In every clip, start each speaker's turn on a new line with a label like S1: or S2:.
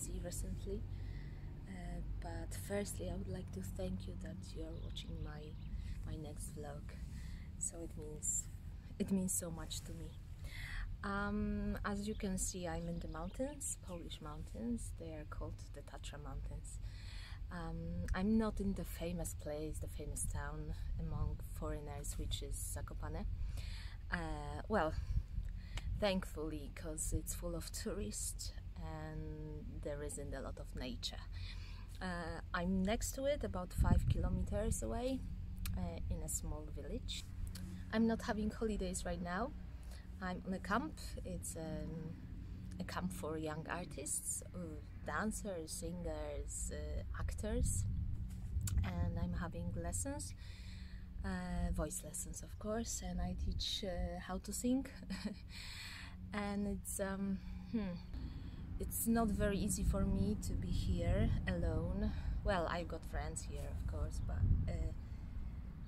S1: busy recently, uh, but firstly, I would like to thank you that you are watching my my next vlog. So it means it means so much to me. Um, as you can see, I'm in the mountains, Polish mountains. They are called the Tatra Mountains. Um, I'm not in the famous place, the famous town among foreigners, which is Zakopane. Uh, well, thankfully, because it's full of tourists and there isn't a lot of nature. Uh, I'm next to it, about five kilometers away, uh, in a small village. I'm not having holidays right now. I'm on a camp. It's um, a camp for young artists, uh, dancers, singers, uh, actors, and I'm having lessons, uh, voice lessons, of course, and I teach uh, how to sing. and it's um, hmm, it's not very easy for me to be here alone. Well, I've got friends here, of course, but uh,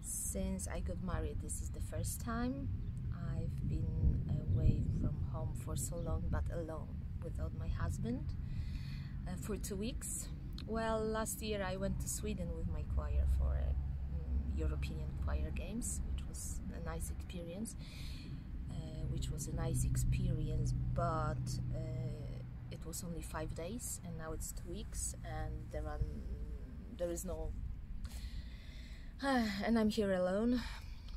S1: since I got married, this is the first time I've been away from home for so long, but alone without my husband uh, for two weeks. Well, last year I went to Sweden with my choir for um, European Choir Games, which was a nice experience. Uh, which was a nice experience, but uh, it was only five days, and now it's two weeks, and there are there is no, and I'm here alone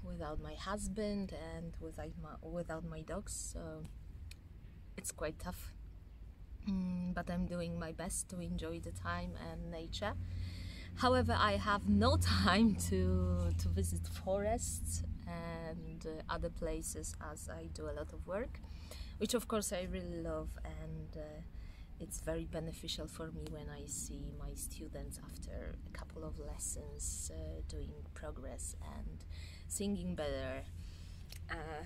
S1: without my husband and without my without my dogs, so it's quite tough. Mm, but I'm doing my best to enjoy the time and nature. However, I have no time to to visit forests and uh, other places as I do a lot of work, which of course I really love and. Uh, it's very beneficial for me when I see my students after a couple of lessons uh, doing progress and singing better uh,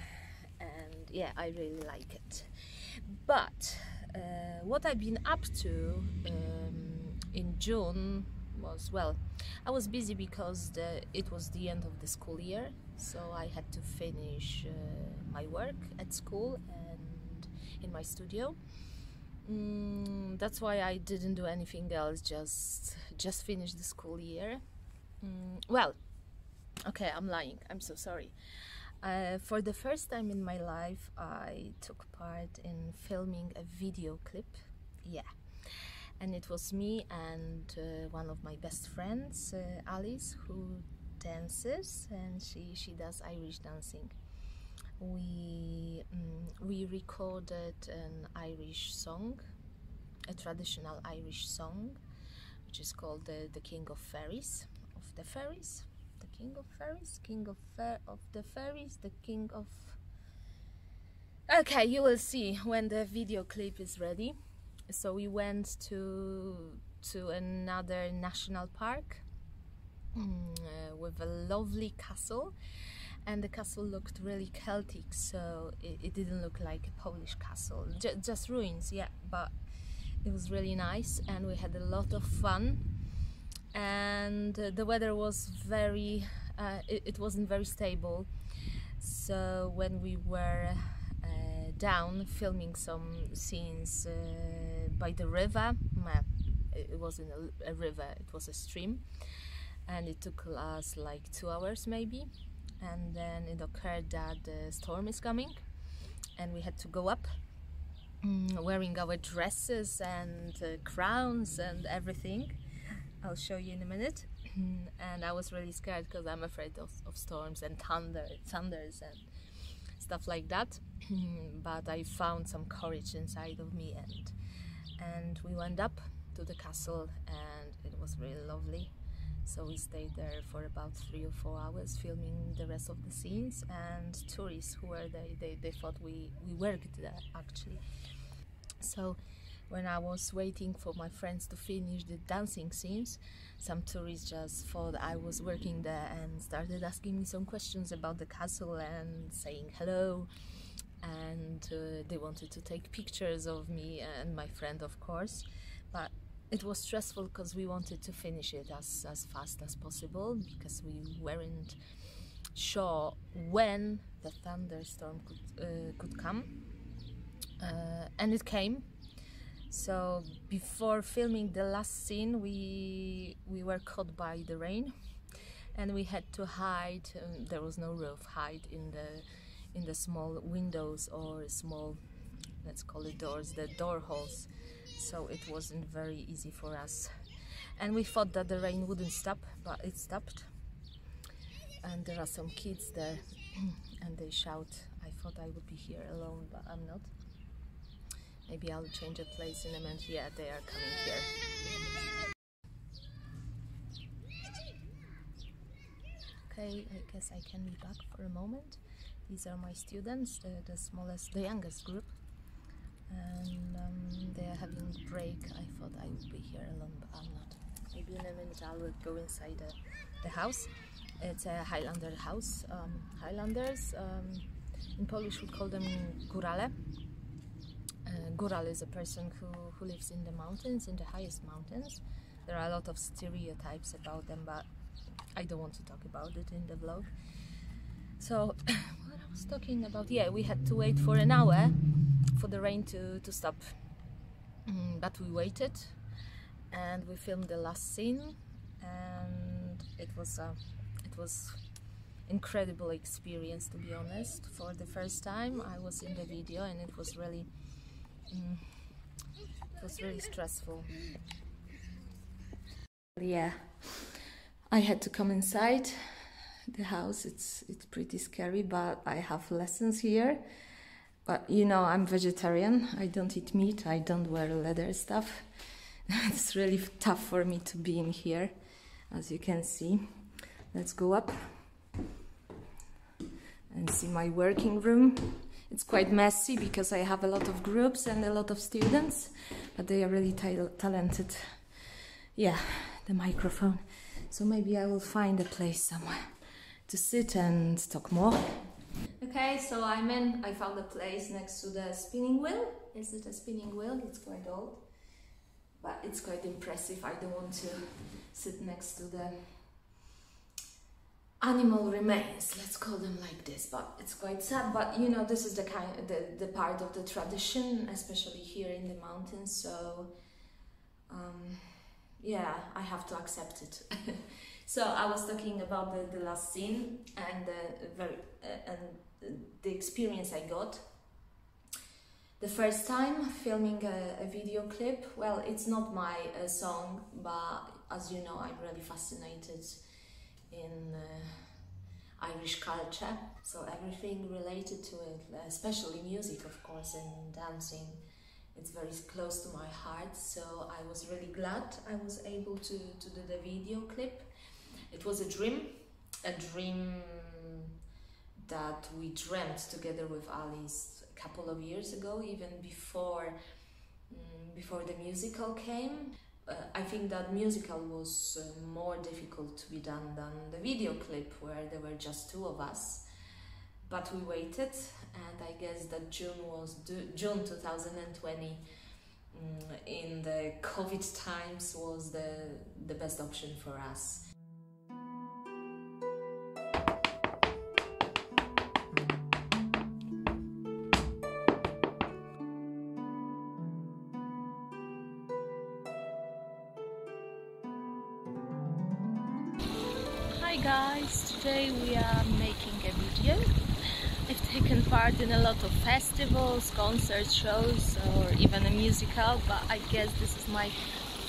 S1: and yeah I really like it but uh, what I've been up to um, in June was well I was busy because the, it was the end of the school year so I had to finish uh, my work at school in my studio. Mm, that's why I didn't do anything else just just finish the school year. Mm, well okay I'm lying. I'm so sorry. Uh, for the first time in my life I took part in filming a video clip. Yeah. And it was me and uh, one of my best friends uh, Alice who dances and she she does Irish dancing we um, we recorded an Irish song a traditional Irish song which is called the, the King of Fairies of the Fairies the King of Fairies King of Fair of the Fairies the King of okay you will see when the video clip is ready. So we went to to another national park mm, uh, with a lovely castle and the castle looked really Celtic so it, it didn't look like a Polish castle. J just ruins yeah but it was really nice and we had a lot of fun. And uh, the weather was very uh, it, it, wasn't very stable. So when we were uh, down filming some scenes uh, by the river it wasn't a, a river it was a stream. And it took us like two hours maybe and then it occurred that the storm is coming and we had to go up mm, wearing our dresses and uh, crowns and everything. I'll show you in a minute. And I was really scared because I'm afraid of, of storms and thunder thunders and stuff like that. But I found some courage inside of me and and we went up to the castle and it was really lovely so we stayed there for about three or four hours filming the rest of the scenes and tourists who were there they, they thought we, we worked there actually. So when I was waiting for my friends to finish the dancing scenes some tourists just thought I was working there and started asking me some questions about the castle and saying hello. And uh, they wanted to take pictures of me and my friend of course. But it was stressful because we wanted to finish it as, as fast as possible because we weren't sure when the thunderstorm could, uh, could come uh, and it came. So before filming the last scene, we we were caught by the rain, and we had to hide. Um, there was no roof. Hide in the in the small windows or small, let's call it doors, the door holes. So it wasn't very easy for us. And we thought that the rain wouldn't stop, but it stopped. And there are some kids there, and they shout. I thought I would be here alone, but I'm not. Maybe I'll change a place in a minute. Yeah, they are coming here. Okay, I guess I can be back for a moment. These are my students, the, the smallest, the youngest group. And um, they are having break. I thought I would be here alone, but I'm not. Maybe in a minute I will go inside the, the house. It's a Highlander house. Um, Highlanders, um, in Polish we call them górale. Uh, Góral is a person who, who lives in the mountains, in the highest mountains. There are a lot of stereotypes about them, but I don't want to talk about it in the vlog. So, what I was talking about, yeah, we had to wait for an hour for the rain to, to stop. Mm, but we waited and we filmed the last scene and it was a, it was incredible experience to be honest. For the first time I was in the video and it was really mm, it was really stressful. Yeah, I had to come inside the house. It's it's pretty scary, but I have lessons here. But you know, I'm vegetarian. I don't eat meat. I don't wear leather stuff. it's really tough for me to be in here, as you can see. Let's go up and see my working room. It's quite messy because I have a lot of groups and a lot of students, but they are really talented. Yeah, the microphone. So maybe I will find a place somewhere to sit and talk more. Okay, so I'm in, I found a place next to the spinning wheel. Is it a spinning wheel? It's quite old, but it's quite impressive. I don't want to sit next to the animal remains let's call them like this but it's quite sad but you know this is the kind the, the part of the tradition especially here in the mountains so um, yeah i have to accept it so i was talking about the, the last scene and the uh, and the experience i got the first time filming a, a video clip well it's not my uh, song but as you know i'm really fascinated in uh, Irish culture, so everything related to it, especially music, of course, and dancing. It's very close to my heart, so I was really glad I was able to, to do the video clip. It was a dream, a dream that we dreamt together with Alice a couple of years ago, even before um, before the musical came uh, I think that musical was uh, more difficult to be done than the video clip where there were just two of us. But we waited, and I guess that June was June 2020 um, in the COVID times was the the best option for us. Guys, today we are making a video. I've taken part in a lot of festivals, concert shows or even a musical, but I guess this is my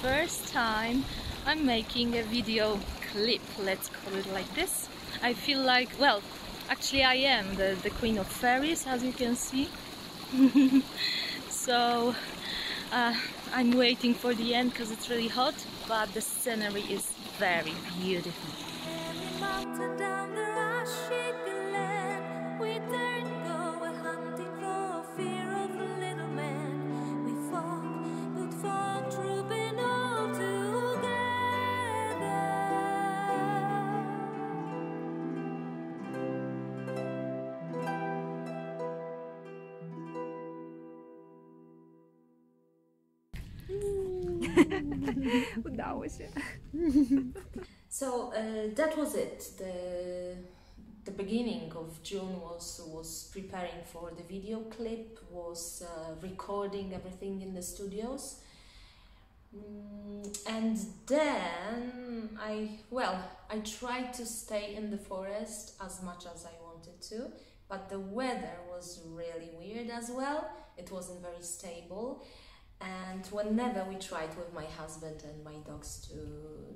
S1: first time I'm making a video clip, let's call it like this. I feel like, well, actually I am the, the queen of fairies as you can see. so uh, I'm waiting for the end because it's really hot, but the scenery is very beautiful down the land. Udało się. So uh, that was it. The, the beginning of June was was preparing for the video clip, was uh, recording everything in the studios. Mm, and then I well I tried to stay in the forest as much as I wanted to, but the weather was really weird as well. It wasn't very stable, and whenever we tried with my husband and my dogs to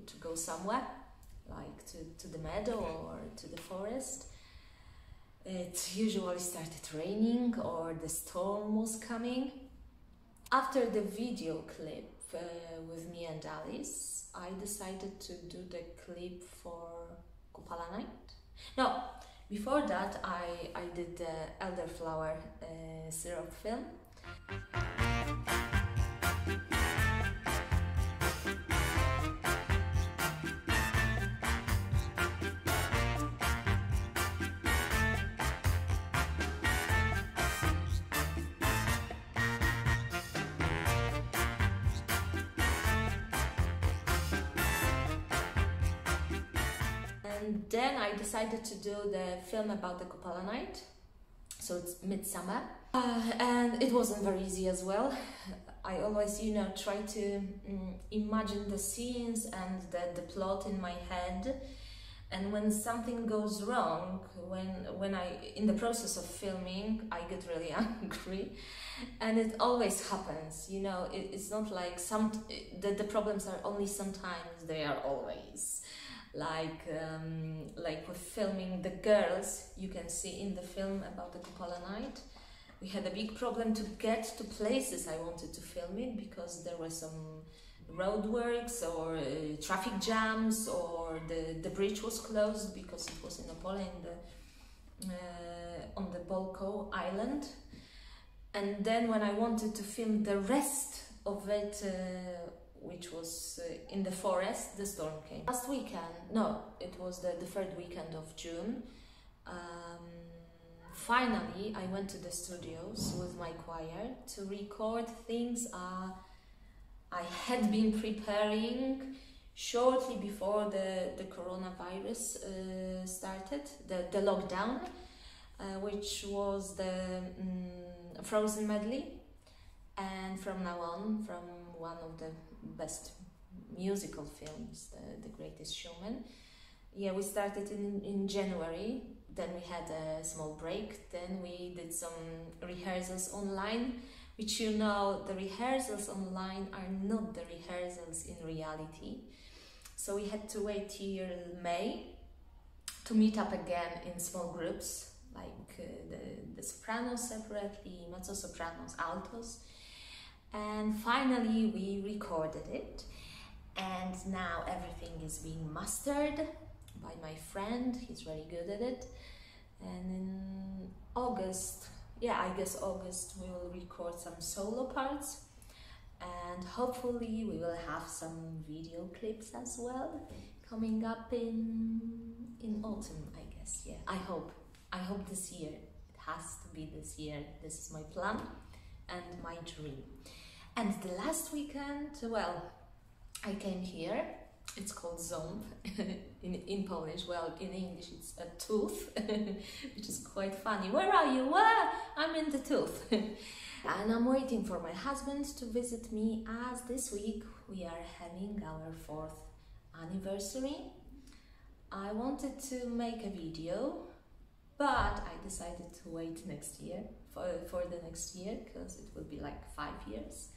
S1: to go somewhere, like to, to the meadow or to the forest, it usually started raining or the storm was coming. After the video clip uh, with me and Alice, I decided to do the clip for Kupala Night. No, before that, I, I did the elderflower uh, syrup film. Then I decided to do the film about the Kupala night. So it's midsummer, uh, and it wasn't very easy as well. I always, you know, try to um, imagine the scenes and the, the plot in my head. And when something goes wrong, when when I in the process of filming, I get really angry, and it always happens. You know, it, it's not like some the, the problems are only sometimes; they are always like um, like with filming the girls you can see in the film about the Kupala night. We had a big problem to get to places I wanted to film it because there were some roadworks or uh, traffic jams or the, the bridge was closed because it was in Opole in the, uh, on the Bolko island. And then when I wanted to film the rest of it uh, which was uh, in the forest, the storm came. Last weekend, no, it was the, the third weekend of June. Um, finally, I went to the studios with my choir to record things uh, I had been preparing shortly before the, the coronavirus uh, started, the, the lockdown, uh, which was the um, Frozen medley. And from now on, from one of the best musical films, the, the Greatest Showman. Yeah, we started in, in January, then we had a small break, then we did some rehearsals online, which you know, the rehearsals online are not the rehearsals in reality. So we had to wait till May to meet up again in small groups, like uh, the, the sopranos separately, mezzo sopranos, altos, and finally we recorded it. And now everything is being mastered by my friend. He's very good at it. And in august yeah i guess august we will record some solo parts. And hopefully we will have some video clips as well coming up in in autumn i guess. Yeah i hope. I hope this year. It has to be this year. This is my plan and my dream and the last weekend, well, I came here. It's called Ząb in, in Polish. Well, in English, it's a tooth, which is quite funny. Where are you? Where? I'm in the tooth. and I'm waiting for my husband to visit me as this week we are having our fourth anniversary. I wanted to make a video, but I decided to wait next year for, for the next year because it will be like five years.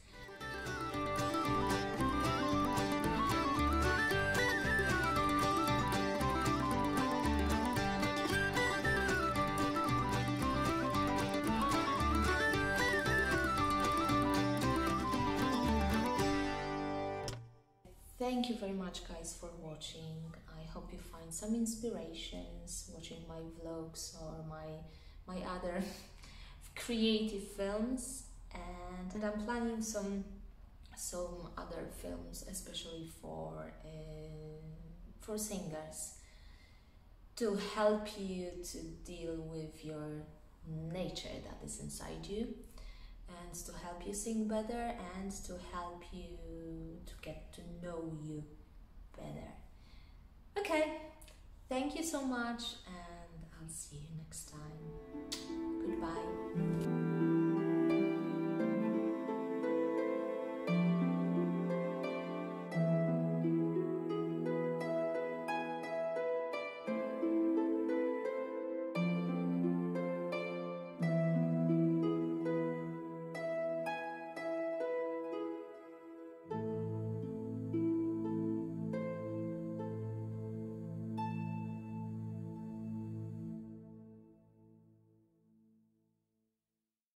S1: Thank you very much guys for watching. I hope you find some inspirations watching my vlogs or my my other creative films and I'm planning some some other films, especially for uh, for singers, to help you to deal with your nature that is inside you, and to help you sing better, and to help you to get to know you better. Okay, thank you so much, and I'll I'll see you next time. Goodbye.